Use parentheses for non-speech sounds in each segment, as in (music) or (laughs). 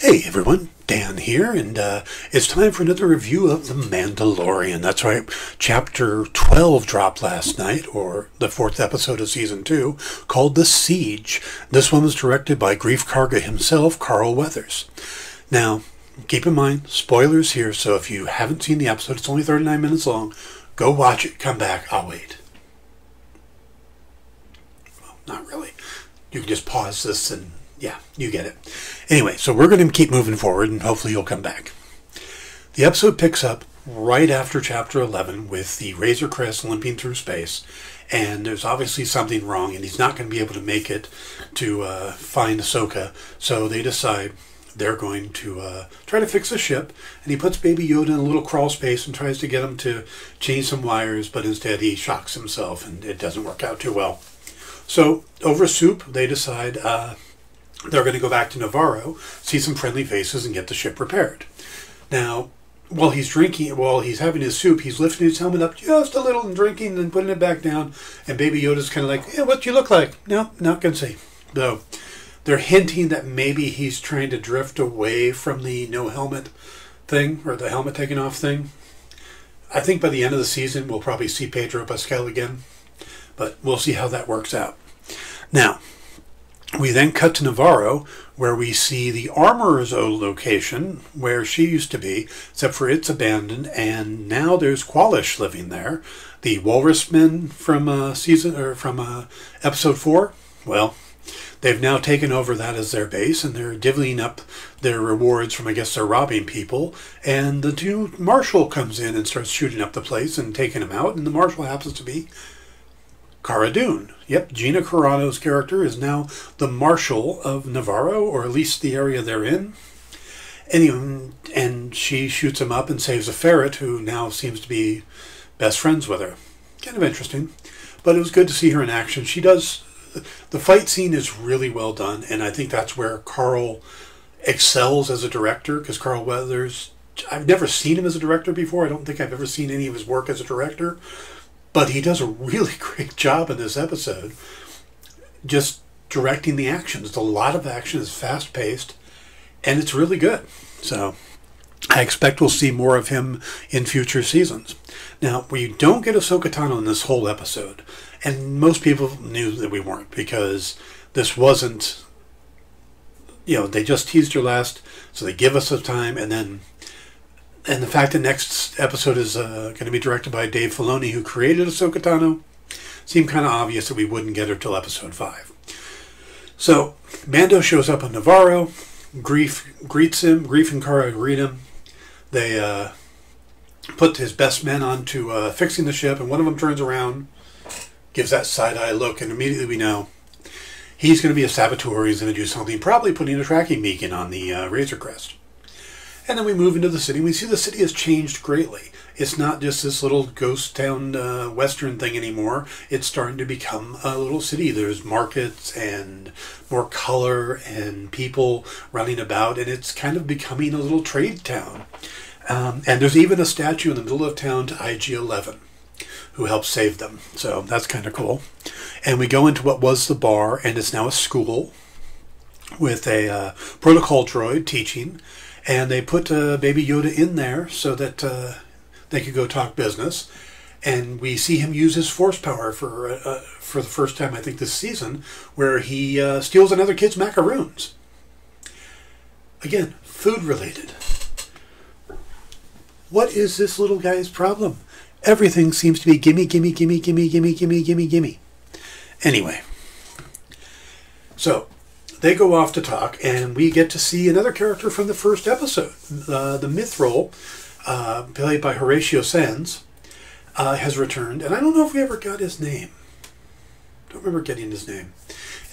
Hey everyone, Dan here, and uh, it's time for another review of The Mandalorian. That's right, Chapter 12 dropped last night, or the fourth episode of Season 2, called The Siege. This one was directed by Greef Karga himself, Carl Weathers. Now, keep in mind, spoilers here, so if you haven't seen the episode, it's only 39 minutes long, go watch it, come back, I'll wait. Well, not really. You can just pause this and yeah, you get it. Anyway, so we're going to keep moving forward and hopefully you'll come back. The episode picks up right after chapter 11 with the Razor Crest limping through space. And there's obviously something wrong, and he's not going to be able to make it to uh, find Ahsoka. So they decide they're going to uh, try to fix the ship. And he puts Baby Yoda in a little crawl space and tries to get him to change some wires, but instead he shocks himself, and it doesn't work out too well. So over soup, they decide. Uh, they're going to go back to Navarro, see some friendly faces, and get the ship repaired. Now, while he's drinking, while he's having his soup, he's lifting his helmet up just a little and drinking and putting it back down. And Baby Yoda's kind of like, "Yeah, what do you look like?" No, not gonna say. Though, they're hinting that maybe he's trying to drift away from the no helmet thing or the helmet taken off thing. I think by the end of the season, we'll probably see Pedro Pascal again, but we'll see how that works out. Now, we then cut to Navarro, where we see the armorer's old location, where she used to be, except for it's abandoned, and now there's Aqualish living there. The Walrus Men from uh, season or from uh, episode four. Well, they've now taken over that as their base, and they're divvying up their rewards from I guess they're robbing people. And the new marshal comes in and starts shooting up the place and taking them out, and the marshal happens to be Cara Dune. Yep, Gina Carano's character is now the Marshal of Navarro, or at least the area they're in. Anyway, and she shoots him up and saves a ferret who now seems to be best friends with her. Kind of interesting. But it was good to see her in action. She does. The fight scene is really well done, and I think that's where Carl excels as a director because Carl Weathers. I've never seen him as a director before. I don't think I've ever seen any of his work as a director. But he does a really (laughs) great job in this episode, just directing the action. It's a lot of action. It's fast paced, and it's really good. So I expect we'll see more of him in future seasons. Now, we don't get Ahsoka Tano in this whole episode, and most people knew that we weren't because this wasn't. You know, they just teased her last, so they give us a time, and then and the fact that next episode is uh, going to be directed by Dave Filoni, who created Ahsoka Tano, seemed kind of obvious that we wouldn't get her till episode five. So Mando shows up on Navarro. Greef greets him. Greef and Cara greet him. They uh, put his best men onto uh, fixing the ship, and one of them turns around, gives that side eye look, and immediately we know he's going to be a saboteur. He's going to do something, probably putting a tracking beacon on the uh, Razor Crest. And then we move into the city. We see the city has changed greatly. It's not just this little ghost town uh, western thing anymore. It's starting to become a little city. There's markets and more color and people running about, and it's kind of becoming a little trade town. Um, and there's even a statue in the middle of town to IG 11 who helped save them. So that's kind of cool. And we go into what was the bar, and it's now a school with a uh, protocol droid teaching and they put uh, Baby Yoda in there so that uh, they could go talk business. And we see him use his force power for uh, uh for the first time, I think, this season, where he uh, steals another kid's macaroons. Again, food related. What is this little guy's problem? Everything seems to be gimme, gimme, gimme, gimme, gimme, gimme, gimme, gimme. Anyway, so they go off to talk, and we get to see another character from the first episode. Uh, the Mythrol, uh, played by Horatio Sanz, uh, has returned, and I don't know if we ever got his name. Don't remember getting his name.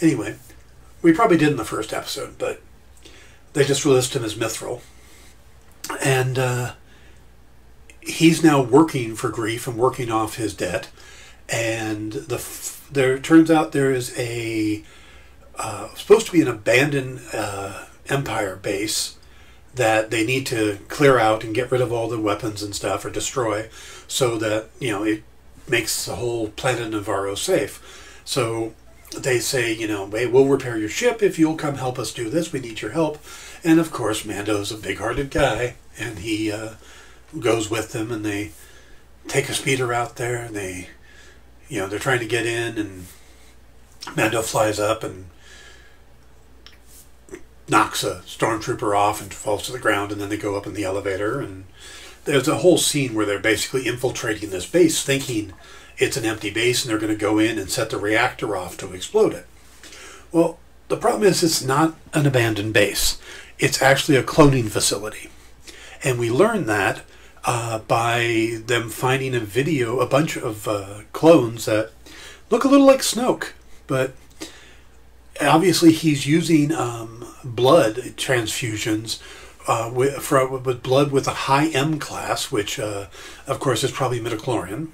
Anyway, we probably did in the first episode, but they just released him as Mythrol, and uh, he's now working for Greef and working off his debt. And the there turns out there is a uh, supposed to be an abandoned uh, Empire base that they need to clear out and get rid of all the weapons and stuff or destroy so that, you know, it makes the whole planet Navarro safe. So they say, you know, hey, we'll repair your ship if you'll come help us do this. We need your help. And of course, Mando's a big-hearted guy, and he uh, goes with them, and they take a speeder out there, and they, you know, they're trying to get in, and Mando flies up and knocks a stormtrooper off and falls to the ground, and then they go up in the elevator, and there's a whole scene where they're basically infiltrating this base, thinking it's an empty base, and they're going to go in and set the reactor off to explode it. Well, the problem is it's not an abandoned base. It's actually a cloning facility. And we learn that uh, by them finding a video, a bunch of uh, clones that look a little like Snoke, but obviously he's using um, blood transfusions uh, with, for, with blood with a high M class, which uh, of course is probably midichlorian.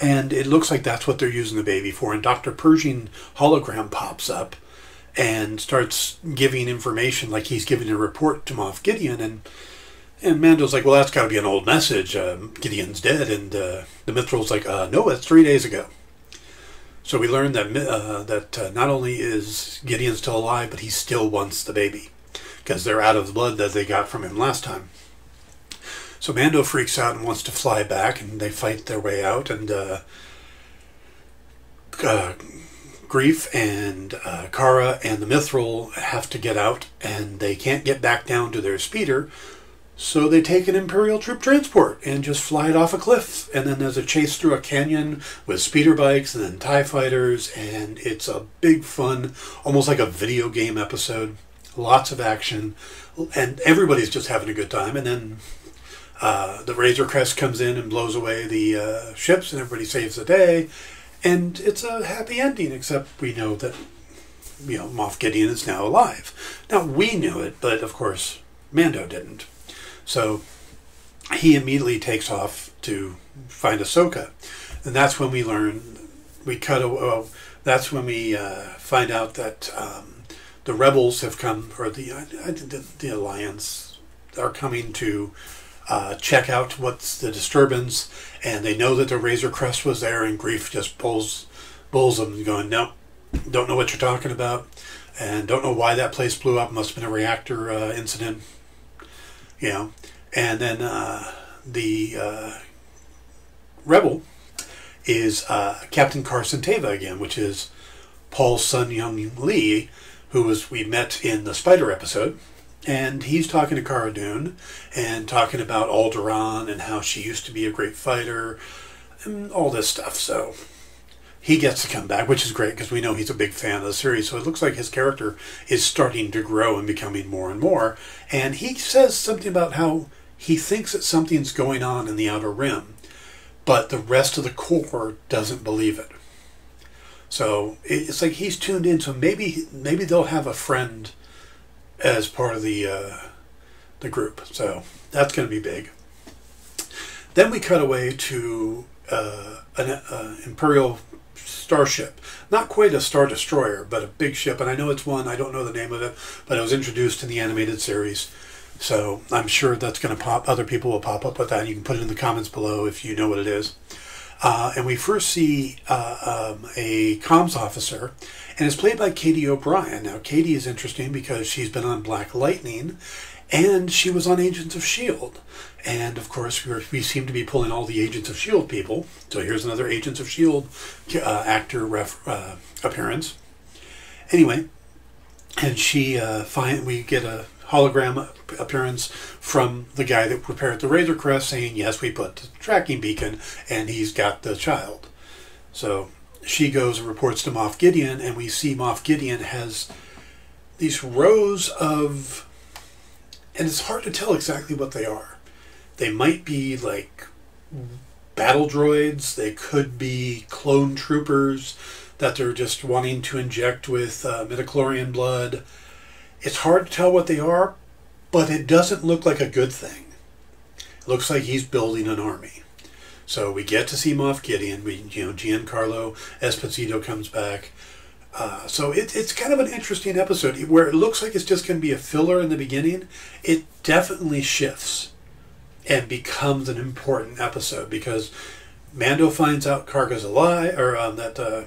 And it looks like that's what they're using the baby for. And Dr. Pershing hologram pops up and starts giving information like he's giving a report to Moff Gideon. And and Mando's like, well, that's got to be an old message. Um, Gideon's dead. And uh, the Mythrol's like, uh, no, that's three days ago. So we learned that uh, that uh, not only is Gideon still alive, but he still wants the baby because they're out of the blood that they got from him last time. So Mando freaks out and wants to fly back, and they fight their way out. And uh, uh, Greef and uh, Cara and the Mythrol have to get out, and they can't get back down to their speeder. So they take an Imperial troop transport and just fly it off a cliff. And then there's a chase through a canyon with speeder bikes and then TIE fighters. And it's a big fun, almost like a video game episode. Lots of action. And everybody's just having a good time. And then uh, the Razor Crest comes in and blows away the uh, ships, and everybody saves the day. And it's a happy ending, except we know that, you know, Moff Gideon is now alive. Now, we knew it, but of course, Mando didn't. So he immediately takes off to find Ahsoka. And that's when we learn, we cut, oh, that's when we uh, find out that um, the rebels have come, or the, the, the Alliance are coming to uh, check out what's the disturbance, and they know that the Razor Crest was there, and Greef just pulls bulls them, going, "No, don't know what you're talking about, and don't know why that place blew up. Must have been a reactor uh, incident." You know, and then uh, the uh, rebel is uh, Captain Carson Teva again, which is Paul Sun-Hyung Lee, who was we met in the Spider episode and he's talking to Cara Dune and talking about Alderaan and how she used to be a great fighter and all this stuff. So he gets to come back, which is great because we know he's a big fan of the series. So it looks like his character is starting to grow and becoming more and more. And he says something about how he thinks that something's going on in the Outer Rim, but the rest of the core doesn't believe it. So it's like he's tuned in. So maybe maybe they'll have a friend as part of the uh, the group. So that's going to be big. Then we cut away to uh, an uh, Imperial starship, not quite a star destroyer, but a big ship. And I know it's one. I don't know the name of it, but it was introduced in the animated series. So I'm sure that's going to pop. Other people will pop up with that. You can put it in the comments below if you know what it is. Uh, and we first see uh, um, a comms officer, and it's played by Katy O'Brian. Now, Katie is interesting because she's been on Black Lightning, and she was on Agents of S.H.I.E.L.D. And of course, we seem to be pulling all the Agents of S.H.I.E.L.D. people. So here's another Agents of S.H.I.E.L.D. Uh, actor ref, uh, appearance. Anyway, and she uh, find we get a hologram appearance from the guy that prepared the Razor Crest saying, yes, we put the tracking beacon and he's got the child. So she goes and reports to Moff Gideon, and we see Moff Gideon has these rows of, and it's hard to tell exactly what they are. They might be like battle droids, they could be clone troopers that they're just wanting to inject with uh, midichlorian blood. It's hard to tell what they are, but it doesn't look like a good thing. It looks like he's building an army. So we get to see Moff Gideon. We, you know, Giancarlo Esposito comes back. Uh, so it, it's kind of an interesting episode where it looks like it's just going to be a filler in the beginning. It definitely shifts and becomes an important episode because Mando finds out Karga's alive, or um, that uh,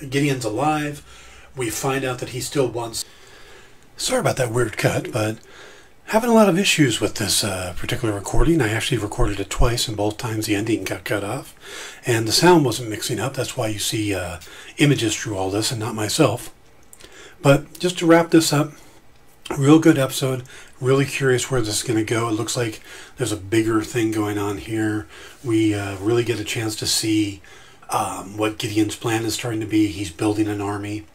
Gideon's alive. We find out that he still wants. Sorry about that weird cut, but having a lot of issues with this uh, particular recording. I actually recorded it twice, and both times the ending got cut off, and the sound wasn't mixing up. That's why you see uh, images through all this and not myself. But just to wrap this up, real good episode. Really curious where this is going to go. It looks like there's a bigger thing going on here. We uh, really get a chance to see um, what Gideon's plan is starting to be. He's building an army.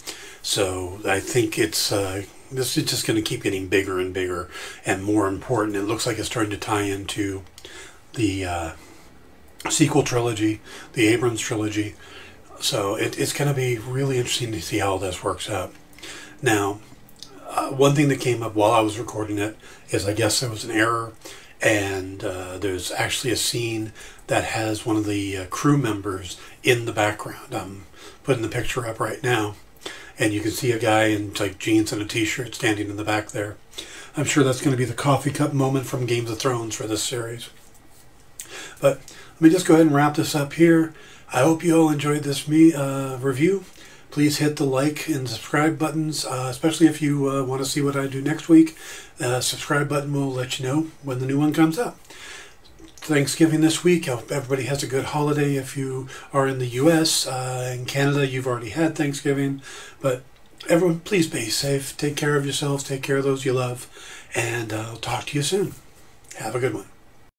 So I think it's uh, this is just going to keep getting bigger and bigger and more important. It looks like it's starting to tie into the uh, sequel trilogy, the Abrams trilogy. So it, it's going to be really interesting to see how this works out. Now, uh, one thing that came up while I was recording it is I guess there was an error, and uh, there's actually a scene that has one of the uh, crew members in the background. I'm putting the picture up right now, and you can see a guy in like jeans and a t-shirt standing in the back there. I'm sure that's going to be the coffee cup moment from Games of Thrones for this series. But let me just go ahead and wrap this up here. I hope you all enjoyed this me uh, review please hit the like and subscribe buttons, uh, especially if you uh, want to see what I do next week. Uh, subscribe button will let you know when the new one comes up. Thanksgiving this week. I hope everybody has a good holiday if you are in the U.S. Uh, in Canada, you've already had Thanksgiving. But everyone, please be safe. Take care of yourselves. Take care of those you love. And uh, I'll talk to you soon. Have a good one.